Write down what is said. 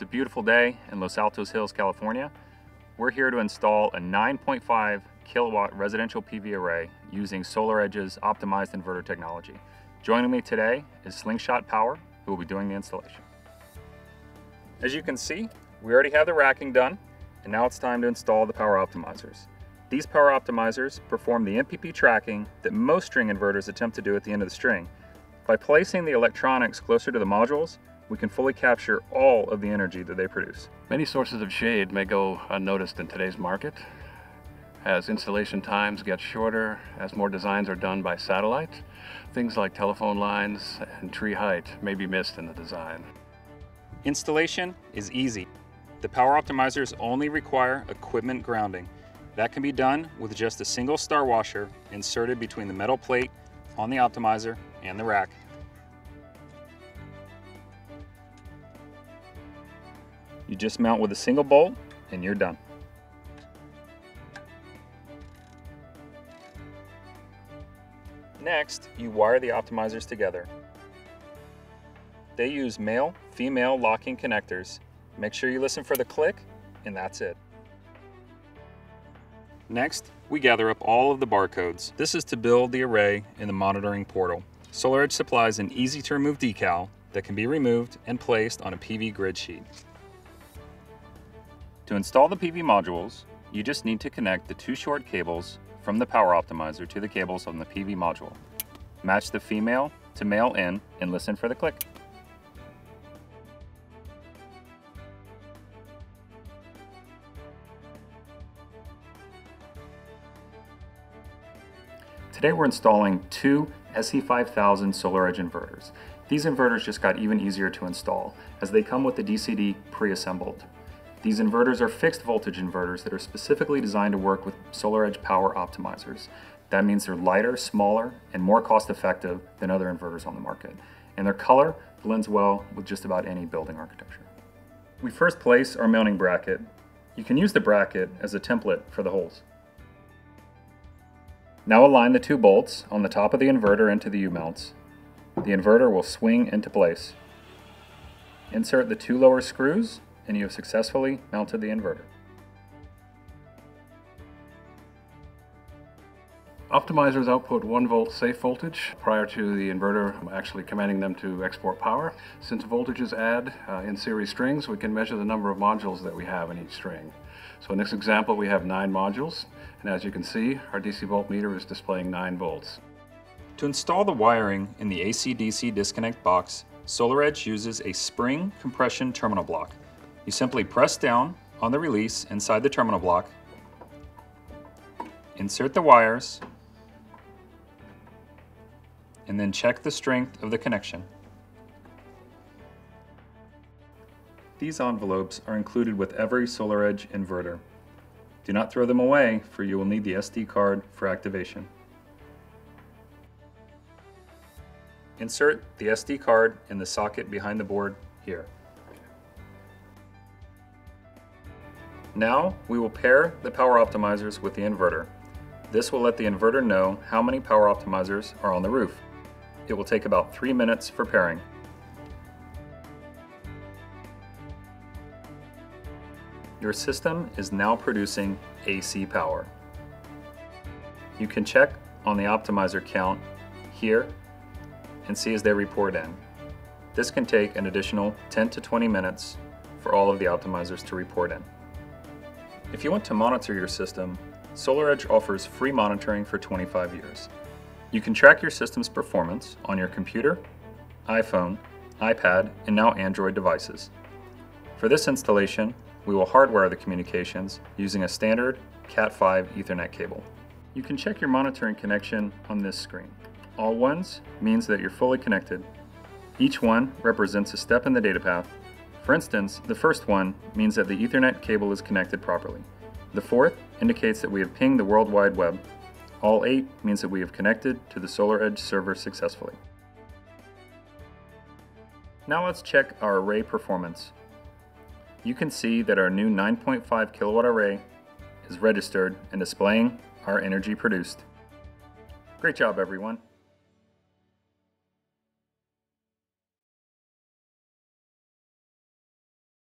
It's a beautiful day in Los Altos Hills, California. We're here to install a 9.5 kilowatt residential PV array using SolarEdge's optimized inverter technology. Joining me today is Slingshot Power, who will be doing the installation. As you can see, we already have the racking done, and now it's time to install the power optimizers. These power optimizers perform the MPP tracking that most string inverters attempt to do at the end of the string. By placing the electronics closer to the modules, we can fully capture all of the energy that they produce. Many sources of shade may go unnoticed in today's market. As installation times get shorter, as more designs are done by satellite, things like telephone lines and tree height may be missed in the design. Installation is easy. The power optimizers only require equipment grounding. That can be done with just a single star washer inserted between the metal plate on the optimizer and the rack. You just mount with a single bolt and you're done. Next, you wire the optimizers together. They use male-female locking connectors. Make sure you listen for the click, and that's it. Next, we gather up all of the barcodes. This is to build the array in the monitoring portal. SolarEdge supplies an easy-to-remove decal that can be removed and placed on a PV grid sheet. To install the PV modules, you just need to connect the two short cables from the power optimizer to the cables on the PV module. Match the female to male in and listen for the click. Today we're installing two SE5000 SolarEdge inverters. These inverters just got even easier to install as they come with the DCD pre-assembled. These inverters are fixed voltage inverters that are specifically designed to work with SolarEdge power optimizers. That means they're lighter, smaller, and more cost effective than other inverters on the market. And their color blends well with just about any building architecture. We first place our mounting bracket. You can use the bracket as a template for the holes. Now align the two bolts on the top of the inverter into the U-mounts. The inverter will swing into place. Insert the two lower screws and you have successfully mounted the inverter. Optimizers output 1 volt safe voltage prior to the inverter actually commanding them to export power. Since voltages add uh, in series strings, we can measure the number of modules that we have in each string. So in this example, we have 9 modules, and as you can see, our DC voltmeter is displaying 9 volts. To install the wiring in the AC-DC disconnect box, SolarEdge uses a spring compression terminal block. You simply press down on the release inside the terminal block, insert the wires, and then check the strength of the connection. These envelopes are included with every SolarEdge inverter. Do not throw them away, for you will need the SD card for activation. Insert the SD card in the socket behind the board here. Now we will pair the power optimizers with the inverter. This will let the inverter know how many power optimizers are on the roof. It will take about three minutes for pairing. Your system is now producing AC power. You can check on the optimizer count here and see as they report in. This can take an additional 10 to 20 minutes for all of the optimizers to report in. If you want to monitor your system, SolarEdge offers free monitoring for 25 years. You can track your system's performance on your computer, iPhone, iPad, and now Android devices. For this installation, we will hardwire the communications using a standard Cat5 Ethernet cable. You can check your monitoring connection on this screen. All ones means that you're fully connected. Each one represents a step in the data path for instance, the first one means that the Ethernet cable is connected properly. The fourth indicates that we have pinged the World Wide Web. All eight means that we have connected to the SolarEdge server successfully. Now let's check our array performance. You can see that our new 9.5 kilowatt array is registered and displaying our energy produced. Great job everyone!